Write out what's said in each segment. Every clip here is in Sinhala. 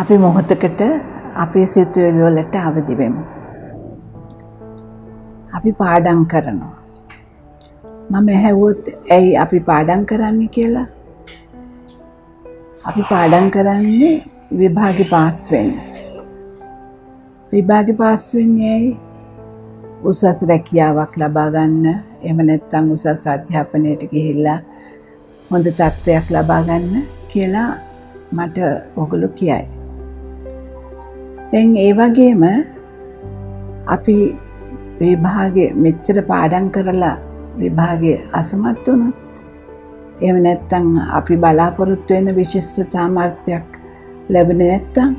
අපි මොහොතකට අපේ සිතුවිලි වලට අවදි වෙමු. අපි පාඩම් කරනවා. මම ඇහැව්වොත් ඇයි අපි පාඩම් කරන්නේ කියලා? අපි පාඩම් කරන්නේ විභාගෙ පාස් වෙන්න. විභාගෙ පාස් වෙන්නේ ඇයි? උසස් රැකියාවක් ලබා ගන්න, එහෙම නැත්නම් උසස් අධ්‍යාපනයට ගිහිල්ලා හොඳ තත්ත්වයක් ලබා ගන්න කියලා මට ඔගොල්ලෝ කියයි. දැන් ඒ වගේම අපි විභාගේ මෙච්චර පාඩම් කරලා විභාගේ අසමත් වුණොත් එහෙම නැත්තම් අපි බලාපොරොත්තු වෙන විශිෂ්ට සාමර්ථ්‍යයක් ලැබෙන්නේ නැත්තම්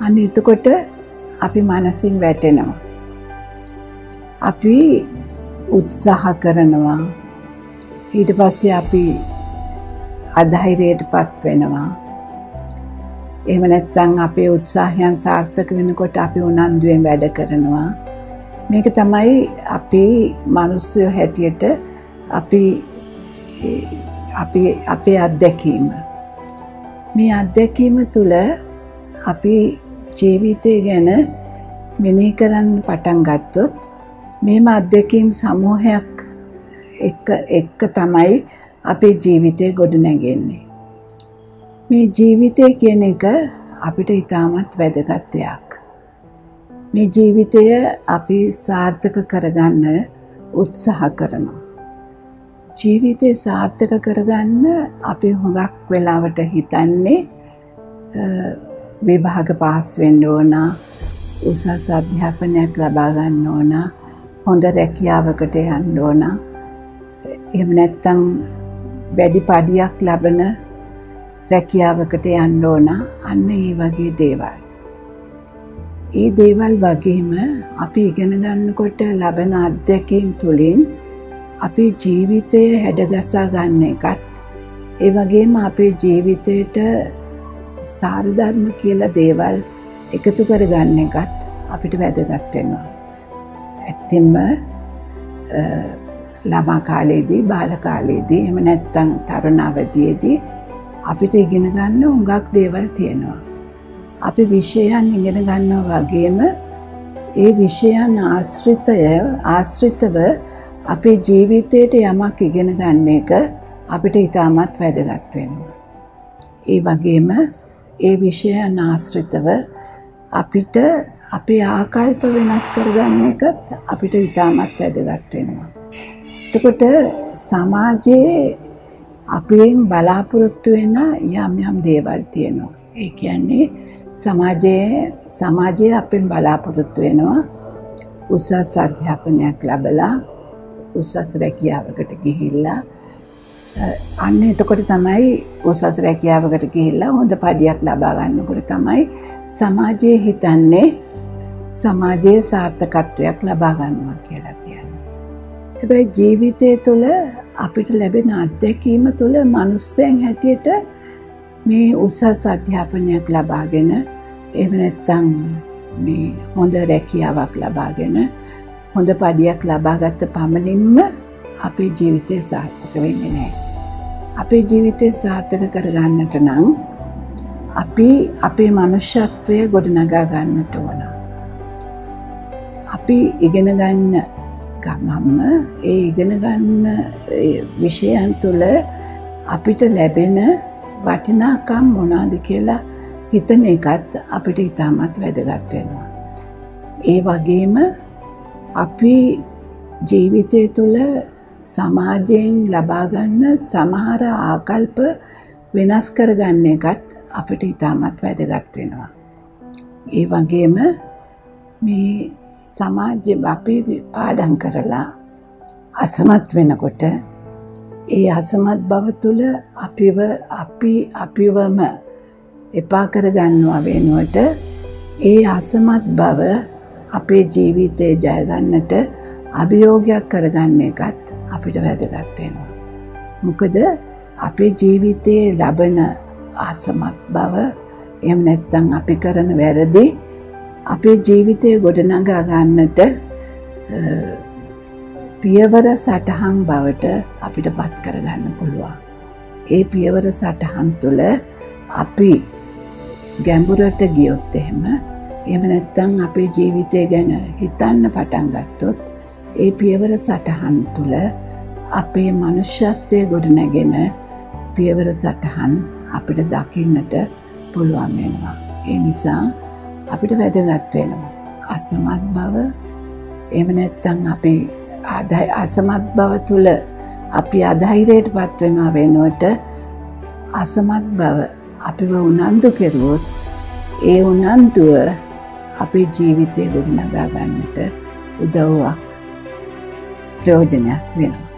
අන්න එතකොට අපි මනසින් වැටෙනවා. අපි උත්සාහ කරනවා ඊට පස්සේ අපි අධෛර්යයට පත් වෙනවා එහෙම නැත්නම් අපේ උත්සාහයන් සාර්ථක වෙනකොට අපි උනන්දුවෙන් වැඩ කරනවා. මේක තමයි අපි මිනිස්සු හැටියට අපි අපි අපේ අත්දැකීම. මේ අත්දැකීම තුළ අපි ජීවිතය ගැන මෙනෙහි කරන්න පටන් ගත්තොත් මේම අත්දැකීම් සමූහයක් එක්ක තමයි අපේ ජීවිතය ගොඩනැගෙන්නේ. මේ ජීවිතය කියන එක අපිට ඉතාමත් වැදගත් දෙයක්. මේ ජීවිතය අපි සාර්ථක කරගන්න උත්සාහ කරනවා. ජීවිතය සාර්ථක කරගන්න අපි හුඟක් වෙලාවට හිතන්නේ විභාග පාස් වෙන්න ඕන උසස් අධ්‍යාපනයක් ලබා ගන්න ඕන හොඳ රැකියාවකට යන්න ඕන එහෙම නැත්තම් වැඩි පඩියක් ලබන රැකියාවකට යන්න ඕන අන්න ඒ වගේ දේවල්. ඒ දේවල් වගේම අපි ඉගෙන ගන්නකොට ලබන අත්දැකීම් තුළින් අපි ජීවිතය හැඩගසා ගන්න එකත් ඒ වගේම අපේ ජීවිතයට සාරධර්ම කියලා දේවල් එකතු කරගන්න එකත් අපිට වැදගත් වෙනවා. ඇත්තිම්ම ළමා කාලයේදී බාල කාලයේදී එම නැත්තං තරුණ අවධියේදී අපිට ඉගෙන ගන්න හුඟක් දේවල් තියෙනවා. අපි විෂයන් ඉගෙන ගන්නවා වගේම ඒ විෂයන් ආශ්‍රිතය ආශ්‍රිතව අපේ ජීවිතයට යමක් ඉගෙන ගන්න එක අපිට ඉතාමත් වැදගත් වෙනවා. ඒ වගේම ඒ විෂයන් ආශ්‍රිතව අපිට අපේ ආකල්ප වෙනස් කරගන්න එකත් අපිට ඉතාමත් වැදගත් වෙනවා. එතකොට සමාජයේ අපෙන් බලාපොරොත්තු වෙන යම් යම් දේවල් තියෙනවා. ඒ කියන්නේ සමාජයේ සමාජයේ අපෙන් බලාපොරොත්තු වෙනවා උසස් අධ්‍යාපනයක් ලැබලා උසස් රැකියාවකට ගිහිල්ලා අන්න එතකොට තමයි උසස් රැකියාවකට ගිහිල්ලා හොඳ පඩියක් ලබා ගන්නකොට තමයි සමාජයේ හිතන්නේ සමාජයේ සාර්ථකත්වයක් ලබා ගන්නවා කියලා කියන්නේ. හැබැයි ජීවිතය තුළ අපිට ලැබෙන අත්දැකීම තුළ මනුස්සයන් හැටියට මේ උසස් අධ්‍යාපනයක් ලබාගෙන එහෙම නැත්තම් මේ හොඳ රැකියාවක් ලබාගෙන හොඳ පඩියක් ලබාගත්ත පමණින්ම අපේ ජීවිතය සාර්ථක වෙන්නේ නැහැ. අපේ ජීවිතය සාර්ථක කරගන්නට නම් අපි අපේ මනුෂ්‍යත්වය ගොඩනගා ගන්නට ඕන. අපි ඉගෙන ගන්න ගමම්ම ඒ ඉගෙන ගන්න විෂයන් තුළ අපිට ලැබෙන වටිනාකම් මොනාද කියලා හිතන එකත් අපිට ඉතාමත් වැදගත් වෙනවා. ඒ වගේම අපි ජීවිතය තුළ සමාජයෙන් ලබාගන්න සමහර ආකල්ප වෙනස් කරගන්න එකත් අපිට ඉතාමත් වැදගත් වෙනවා. ඒ වගේම මේ සමාජ අපි පාඩම් කරලා අසමත් වෙනකොට ඒ අසමත් බව තුළ අපිව අපි අපිවම එපා කරගන්නවා වෙනුවට ඒ අසමත් බව අපේ ජීවිතය ජයගන්නට අභියෝගයක් කරගන්න එකත් අපිට වැදගත් වෙනවා. මොකද අපේ ජීවිතයේ ලබන අසමත් බව එම නැත්තං අපි කරන වැරදි අපේ ජීවිතය ගොඩනගා ගන්නට පියවර සටහන් බවට අපිට පත් කරගන්න පුළුවන්. ඒ පියවර සටහන් තුළ අපි ගැඹුරට ගියොත් එහෙම එම නැත්තං අපේ ජීවිතය ගැන හිතන්න පටන් ගත්තොත් ඒ පියවර සටහන් තුළ අපේ මනුෂ්‍යත්වය ගොඩනැගෙන පියවර සටහන් අපිට දකින්නට පුළුවන් වෙනවා. ඒ නිසා අපිට වැදගත් වෙනවා. අසමත් බව එම නැත්තං අපි අසමත් බව තුළ අපි අධෛරයට පත්වෙනවා වෙනුවට අසමත් බව අපිව උනන්දු කෙරුවොත් ඒ උනන්දුව අපේ ජීවිතය ගොඩනගා ගන්නට උදව්වක් ප්‍රයෝජනයක් වෙනවා.